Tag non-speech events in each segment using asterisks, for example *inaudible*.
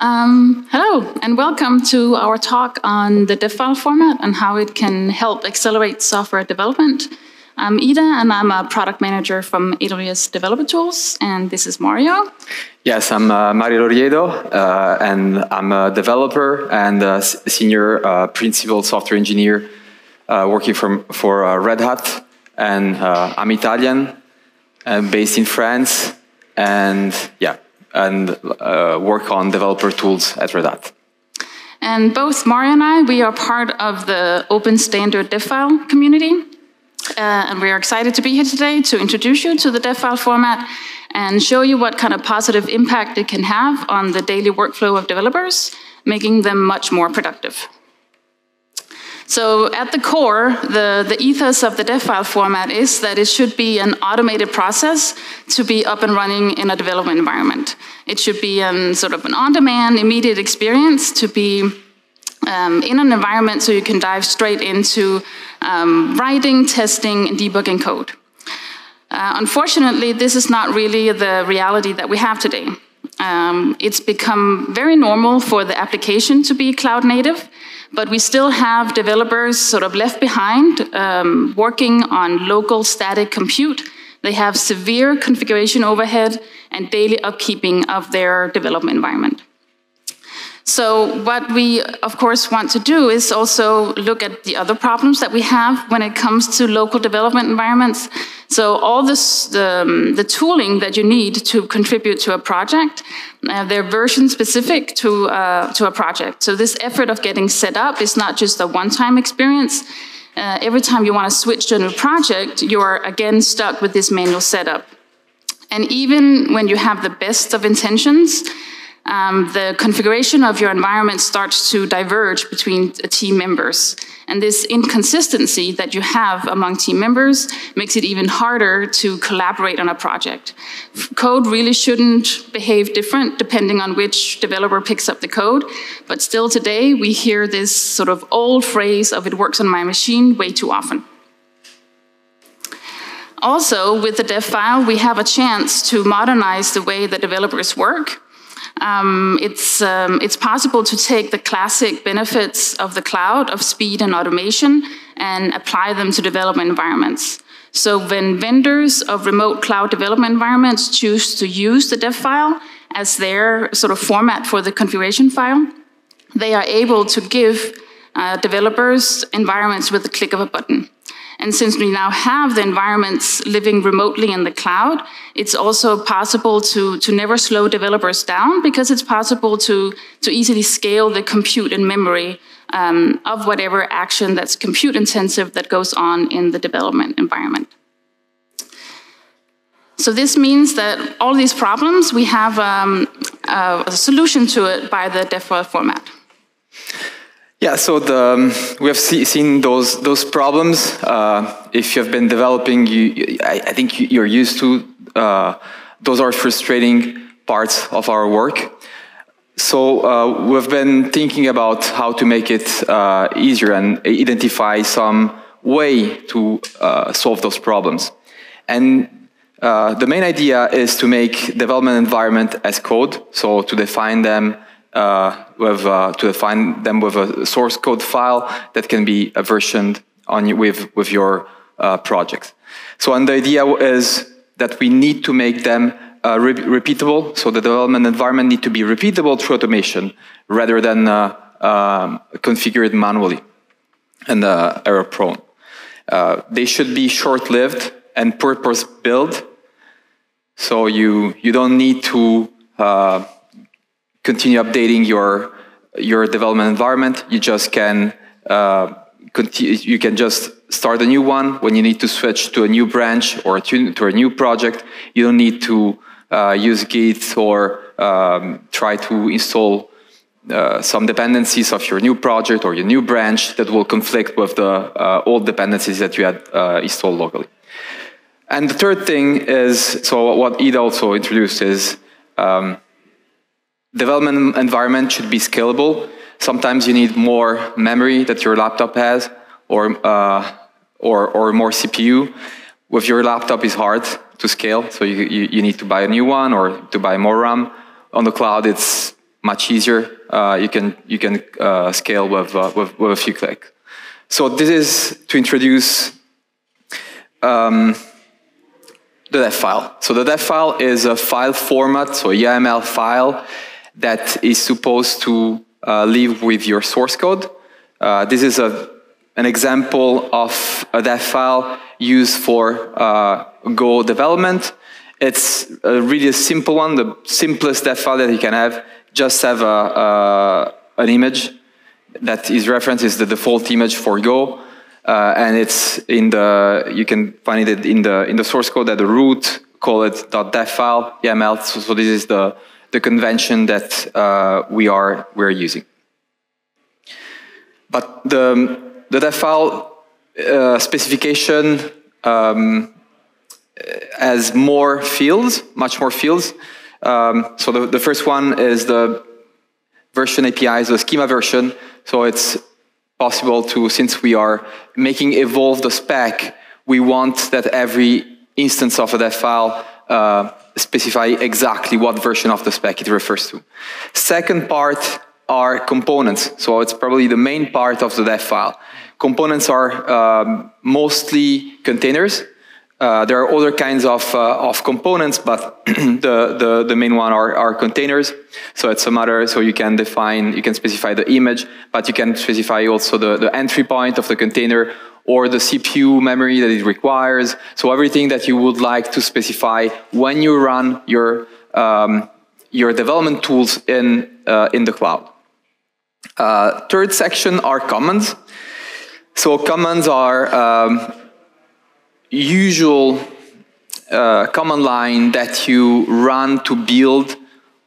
Um, hello, and welcome to our talk on the dev file format and how it can help accelerate software development. I'm Ida, and I'm a product manager from AWS Developer Tools, and this is Mario. Yes, I'm uh, Mario Loriedo, uh, and I'm a developer and a senior uh, principal software engineer uh, working from, for uh, Red Hat. And uh, I'm Italian, I'm based in France, and yeah, and work on developer tools at Red Hat. And both Mario and I, we are part of the open standard dev file community. Uh, and we are excited to be here today to introduce you to the dev file format and show you what kind of positive impact it can have on the daily workflow of developers, making them much more productive. So at the core, the, the ethos of the dev file format is that it should be an automated process to be up and running in a development environment. It should be an, sort of an on-demand, immediate experience to be um, in an environment so you can dive straight into um, writing, testing, and debugging code. Uh, unfortunately, this is not really the reality that we have today. Um, it's become very normal for the application to be cloud native, but we still have developers sort of left behind um, working on local static compute. They have severe configuration overhead and daily upkeeping of their development environment. So what we, of course, want to do is also look at the other problems that we have when it comes to local development environments. So all this, the, um, the tooling that you need to contribute to a project, uh, they're version specific to, uh, to a project. So this effort of getting set up is not just a one-time experience. Uh, every time you want to switch to a new project, you're again stuck with this manual setup. And even when you have the best of intentions, um, the configuration of your environment starts to diverge between team members. And this inconsistency that you have among team members makes it even harder to collaborate on a project. Code really shouldn't behave different depending on which developer picks up the code, but still today we hear this sort of old phrase of it works on my machine way too often. Also, with the dev file, we have a chance to modernize the way that developers work um, it's, um, it's possible to take the classic benefits of the cloud, of speed and automation, and apply them to development environments. So when vendors of remote cloud development environments choose to use the dev file as their sort of format for the configuration file, they are able to give uh, developers environments with the click of a button. And since we now have the environments living remotely in the cloud, it's also possible to, to never slow developers down because it's possible to, to easily scale the compute and memory um, of whatever action that's compute intensive that goes on in the development environment. So this means that all these problems, we have um, a solution to it by the dev format. Yeah, so the, um, we have see, seen those those problems. Uh, if you have been developing, you, I, I think you're used to. Uh, those are frustrating parts of our work. So uh, we've been thinking about how to make it uh, easier and identify some way to uh, solve those problems. And uh, the main idea is to make development environment as code, so to define them uh, with, uh, to define them with a source code file that can be versioned on with, with your uh, project. So and the idea is that we need to make them uh, re repeatable. So the development environment need to be repeatable through automation rather than uh, um, configured manually and uh, error prone. Uh, they should be short-lived and purpose-built. So you, you don't need to uh, continue updating your your development environment. You just can uh, continue, you can just start a new one when you need to switch to a new branch or to, to a new project. You don't need to uh, use Git or um, try to install uh, some dependencies of your new project or your new branch that will conflict with the uh, old dependencies that you had uh, installed locally. And the third thing is, so what Ida also introduced is um, development environment should be scalable. Sometimes you need more memory that your laptop has or, uh, or, or more CPU. With your laptop is hard to scale, so you, you, you, need to buy a new one or to buy more RAM. On the cloud, it's much easier. Uh, you can you can uh, scale with, uh, with, with a few clicks. So this is to introduce um, the dev file. So the dev file is a file format, so a YAML file that is supposed to uh, live with your source code. Uh, this is a, an example of a dev file used for uh, Go development. It's a really a simple one, the simplest dev file that you can have. Just have a an image that is referenced is the default image for Go. Uh, and it's in the, you can find it in the, in the source code at the root, call it .dev file, YAML. So, so this is the, the convention that uh, we are, we're using. But the, the dev file uh, specification um, has more fields, much more fields. Um, so the, the first one is the version API, the schema version. So it's possible to, since we are making evolve the spec, we want that every instance of that file uh, specify exactly what version of the spec it refers to. Second part are components. So it's probably the main part of the dev file. Components are um, mostly containers. Uh, there are other kinds of, uh, of components, but *clears throat* the, the, the, main one are, are containers. So it's a matter, so you can define, you can specify the image, but you can specify also the, the entry point of the container or the CPU memory that it requires. So everything that you would like to specify when you run your, um, your development tools in, uh, in the cloud. Uh, third section are commands. So commands are um, usual uh, command line that you run to build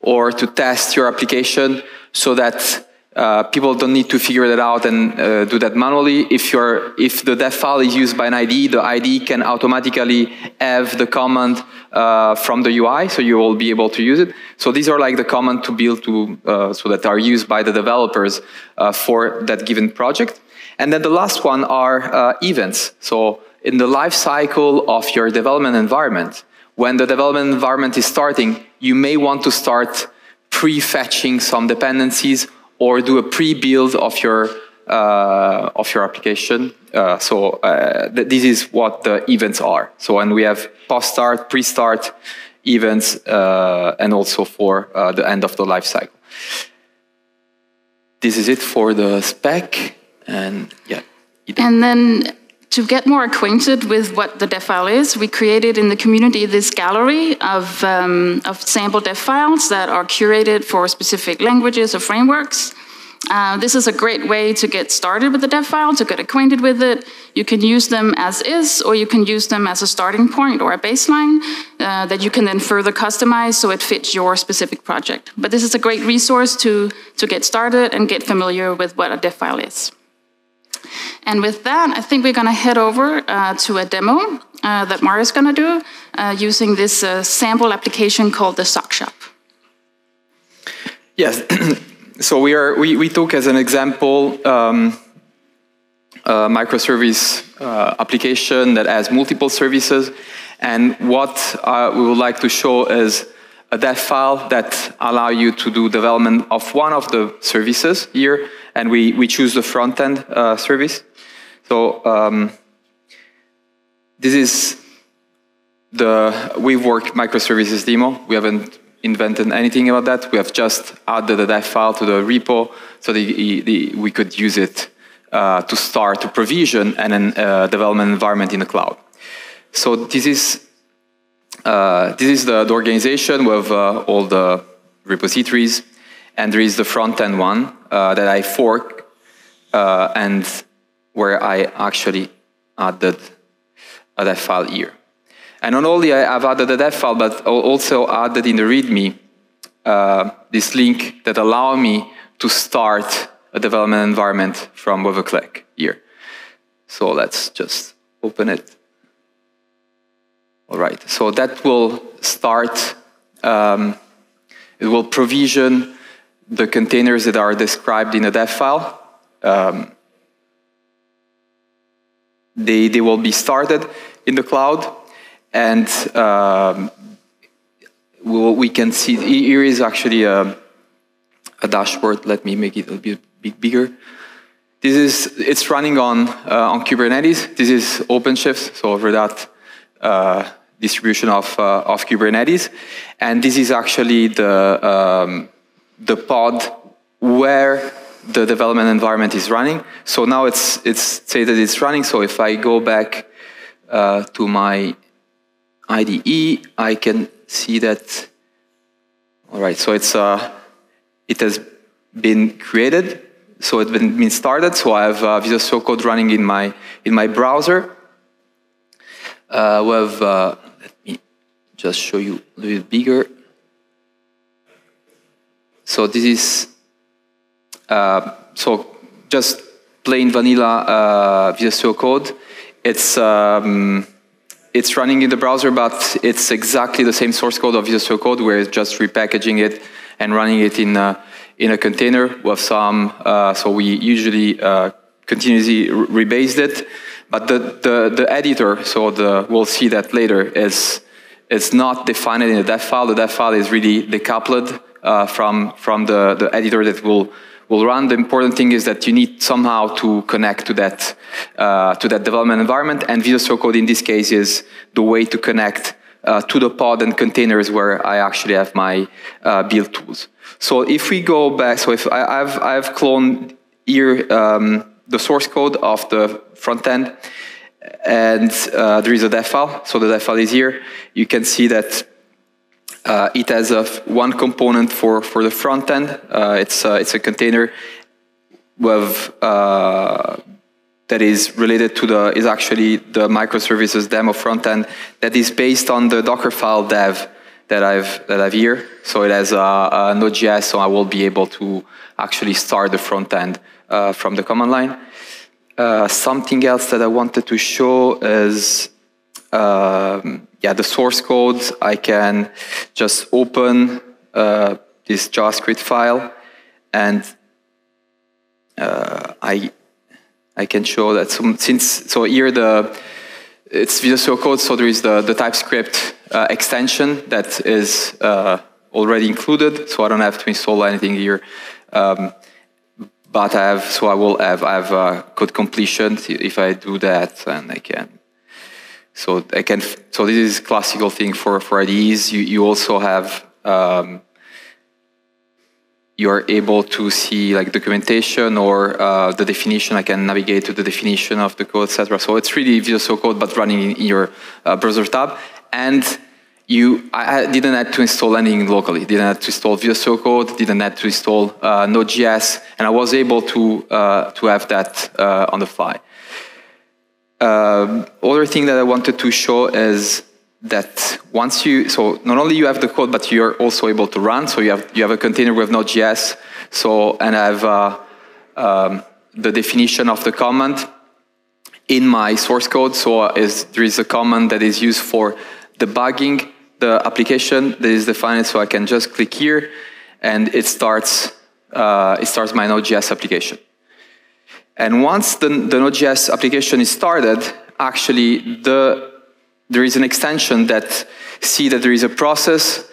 or to test your application so that uh, people don't need to figure that out and uh, do that manually. If, you if the dev file is used by an ID, the ID can automatically have the command uh, from the UI, so you will be able to use it. So these are like the command to build to, uh, so that are used by the developers uh, for that given project. And then the last one are events. So in the life cycle of your development environment, when the development environment is starting, you may want to start pre-fetching some dependencies or do a pre-build of your uh, of your application. Uh, so uh, th this is what the events are. So and we have post-start, pre-start events, uh, and also for uh, the end of the life cycle. This is it for the spec, and yeah. And then to get more acquainted with what the dev file is, we created in the community this gallery of, um, of sample dev files that are curated for specific languages or frameworks. Uh, this is a great way to get started with the dev file, to get acquainted with it. You can use them as is, or you can use them as a starting point or a baseline uh, that you can then further customize so it fits your specific project. But this is a great resource to, to get started and get familiar with what a dev file is. And with that, I think we're going to head over uh, to a demo uh, that Mario's going to do uh, using this uh, sample application called the Sock Shop. Yes. *clears throat* so we, are, we, we took as an example um, a microservice uh, application that has multiple services. And what uh, we would like to show is a dev file that allow you to do development of one of the services here, and we, we choose the front-end uh, service. So um, this is the WeaveWork microservices demo. We haven't invented anything about that. We have just added the dev file to the repo so the, the, we could use it uh, to start to provision and a uh, development environment in the cloud. So this is uh, this is the, the organization with uh, all the repositories, and there is the front end one uh, that I fork, uh, and where I actually added a dev file here. And not only I have added a dev file, but also added in the README uh, this link that allow me to start a development environment from with a click here. So let's just open it. All right, so that will start, um, it will provision the containers that are described in the dev file. Um, they, they will be started in the cloud and um, we'll, we can see here is actually a, a dashboard. Let me make it a bit, bit bigger. This is, it's running on, uh, on Kubernetes. This is OpenShift, so Red Hat uh, distribution of, uh, of Kubernetes. And this is actually the, um, the pod where the development environment is running. So now it's, it's say that it's running. So if I go back uh, to my IDE, I can see that, all right, so it's, uh, it has been created so it's been, started. So I have uh, Visual Studio Code running in my in my browser. Uh, we have. Uh, let me just show you a little bit bigger. So this is uh, so just plain vanilla uh, Visual Studio Code. It's um, it's running in the browser, but it's exactly the same source code of Visual Studio Code. We're just repackaging it and running it in uh, in a container with some, uh, so we usually continuously rebased it. But the, the, the editor, so the, we'll see that later, is, is not defined in the dev file. The dev file is really decoupled uh, from, from the, the editor that will, will run. The important thing is that you need somehow to connect to that, uh, to that development environment. And Visual Studio Code in this case is the way to connect uh, to the pod and containers where I actually have my uh, build tools. So if we go back, so if I, have I've cloned here um, the source code of the front end, and uh, there is a dev file. So the dev file is here. You can see that uh, it has a one component for for the front end. Uh, it's uh, it's a container with uh, that is related to the is actually the microservices demo front end that is based on the Dockerfile dev that I've that I've here. So it has a, a Node.js, so I will be able to actually start the front end uh, from the command line. Uh, something else that I wanted to show is um, yeah the source code. I can just open uh, this JavaScript file and uh, I I can show that some, since so here the it's Visual Code, so there is the, the TypeScript uh, extension that is uh, already included, so I don't have to install anything here. Um, but I have, so I will have, I have uh, code completion. If I do that, and I can. So I can. So this is classical thing for for IDEs. You you also have um, you're able to see like documentation or uh, the definition. I can navigate to the definition of the code, etc. So it's really Visual Code, but running in your uh, browser tab. And you, I didn't have to install anything locally. Didn't have to install Studio Code. Didn't have to install uh, Node.js, and I was able to uh, to have that uh, on the fly. Um, other thing that I wanted to show is that once you, so not only you have the code, but you're also able to run. So you have, you have a container with Node.js. So, and I have uh, um, the definition of the command in my source code. So is, there is a command that is used for debugging the application that is defined. So I can just click here and it starts, uh, it starts my Node.js application. And once the, the Node.js application is started, actually the there is an extension that see that there is a process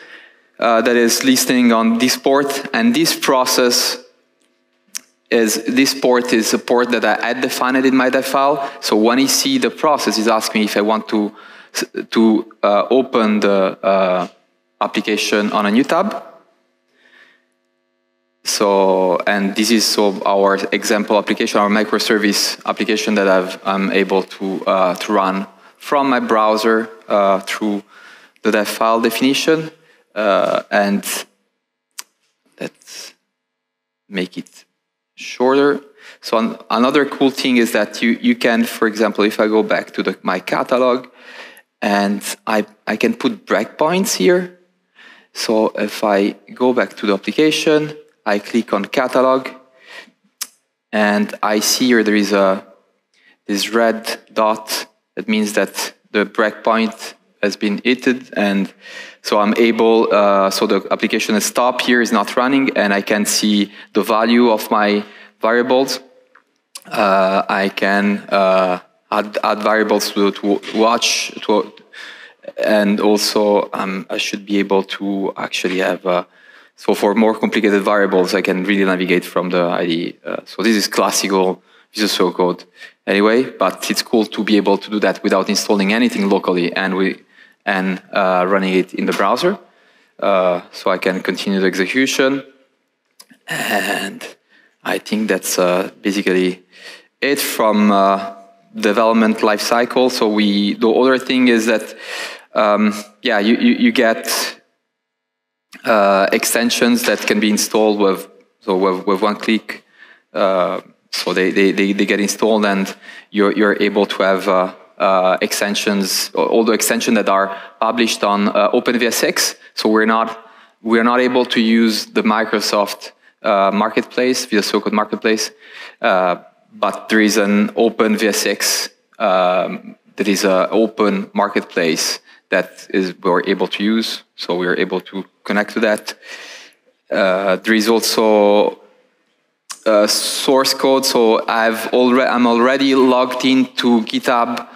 uh, that is listening on this port, and this process is this port is a port that I had defined in my dev file. So when he see the process, he's asking me if I want to to uh, open the uh, application on a new tab. So, and this is so our example application, our microservice application that I've, I'm able to, uh, to run from my browser uh, through the dev file definition. Uh, and let's make it shorter. So an, another cool thing is that you, you can, for example, if I go back to the, my catalog, and I, I can put breakpoints here. So if I go back to the application, I click on catalog, and I see here there is a this red dot that means that the breakpoint has been hit and so I'm able, uh, so the application is stop here, is not running, and I can see the value of my variables. Uh, I can uh, add, add, variables to, to watch, to, and also um, I should be able to actually have uh, So for more complicated variables, I can really navigate from the IDE. Uh, so this is classical Visual Studio Code anyway, but it's cool to be able to do that without installing anything locally and we and uh, running it in the browser. Uh, so I can continue the execution. And I think that's uh, basically it from uh, life cycle. So we the other thing is that um, yeah, you, you, you get uh, extensions that can be installed with so with, with one click. Uh, so they, they, they, they, get installed and you're, you're able to have uh, uh extensions, all the extensions that are published on uh, OpenVSX. So we're not, we're not able to use the Microsoft uh, marketplace, Studio Code marketplace, but there is an OpenVSX um, that is an open marketplace that is we're able to use. So we're able to connect to that. Uh, there is also uh, source code. So I've already I'm already logged into GitHub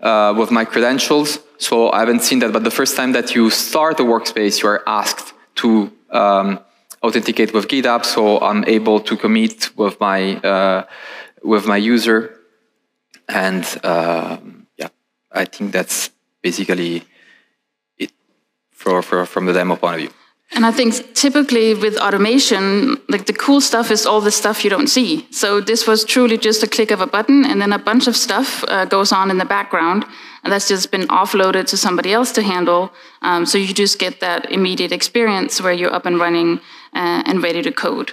uh, with my credentials. So I haven't seen that, but the first time that you start a workspace, you are asked to um, authenticate with GitHub. So I'm able to commit with my uh, with my user, and um, yeah, I think that's basically it for, for from the demo point of view. And I think typically with automation, like the cool stuff is all the stuff you don't see. So this was truly just a click of a button, and then a bunch of stuff uh, goes on in the background, and that's just been offloaded to somebody else to handle. Um, so you just get that immediate experience where you're up and running uh, and ready to code.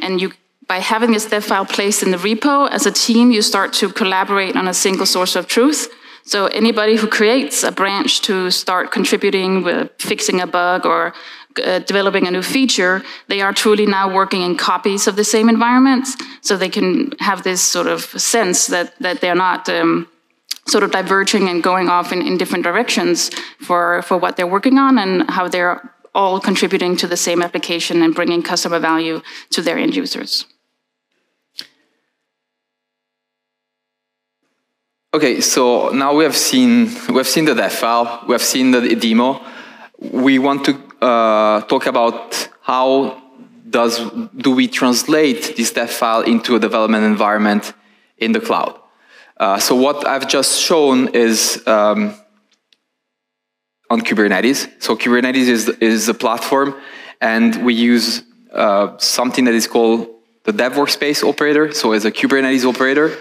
And you, by having this dev file placed in the repo, as a team, you start to collaborate on a single source of truth. So anybody who creates a branch to start contributing with fixing a bug or uh, developing a new feature, they are truly now working in copies of the same environments, so they can have this sort of sense that that they're not. Um, sort of diverging and going off in, in different directions for, for what they're working on and how they're all contributing to the same application and bringing customer value to their end users. Okay, so now we have seen we have seen the dev file, we have seen the demo. We want to uh, talk about how does do we translate this dev file into a development environment in the cloud. Uh, so what I've just shown is um, on Kubernetes. So Kubernetes is, is a platform, and we use uh, something that is called the dev workspace operator. So it's a Kubernetes operator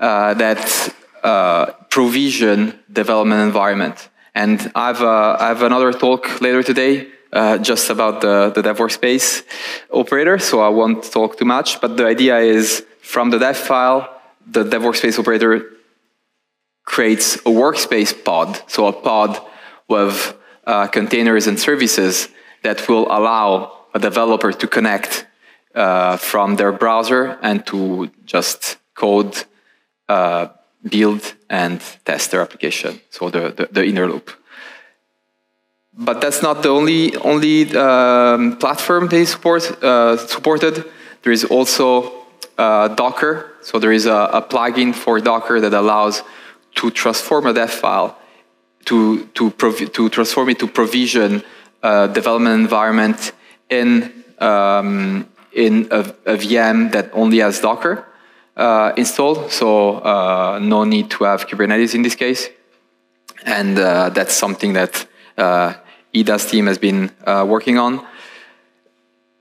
uh, that uh, provision development environment. And I have, uh, I have another talk later today uh, just about the, the dev workspace operator, so I won't talk too much. But the idea is from the dev file, the dev workspace operator creates a workspace pod, so a pod with uh, containers and services that will allow a developer to connect uh, from their browser and to just code uh, build and test their application, so the, the, the inner loop. But that's not the only, only um, platform they support, uh, supported. There is also uh, Docker. So there is a, a, plugin for Docker that allows to transform a dev file to, to, to transform it to provision a development environment in, um, in a, a VM that only has Docker uh, installed, so uh, no need to have Kubernetes in this case. And uh, that's something that uh, Ida's team has been uh, working on.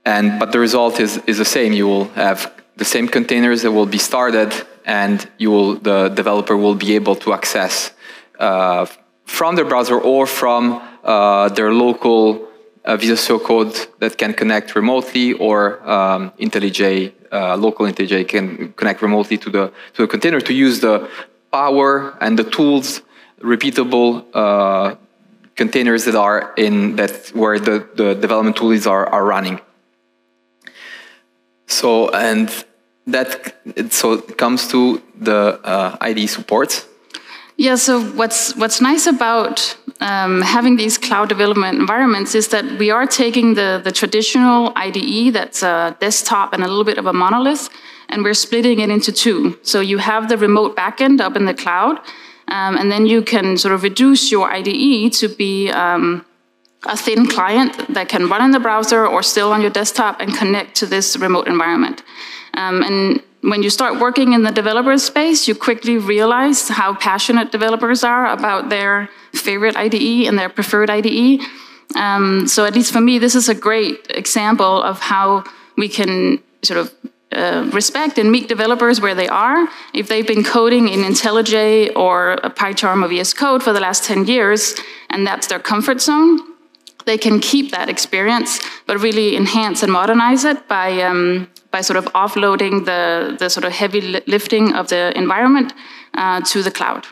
And, but the result is, is the same. You will have the same containers that will be started and you will, the developer will be able to access uh, from their browser or from their local uh, Visual Studio Code that can connect remotely, or um, IntelliJ, uh, local IntelliJ can connect remotely to the to the container to use the power and the tools, repeatable uh, containers that are in that where the, the development tools are, are running. So and that so it comes to the uh, IDE support. Yeah. So what's what's nice about um, having these cloud development environments is that we are taking the, the traditional IDE that's a desktop and a little bit of a monolith, and we're splitting it into two. So you have the remote backend up in the cloud, um, and then you can sort of reduce your IDE to be um, a thin client that can run in the browser or still on your desktop and connect to this remote environment. Um, and when you start working in the developer space, you quickly realize how passionate developers are about their favorite IDE and their preferred IDE. Um, so at least for me, this is a great example of how we can sort of uh, respect and meet developers where they are. If they've been coding in IntelliJ or PyCharm or VS Code for the last 10 years, and that's their comfort zone, they can keep that experience, but really enhance and modernize it by, um, by sort of offloading the, the sort of heavy lifting of the environment uh, to the cloud.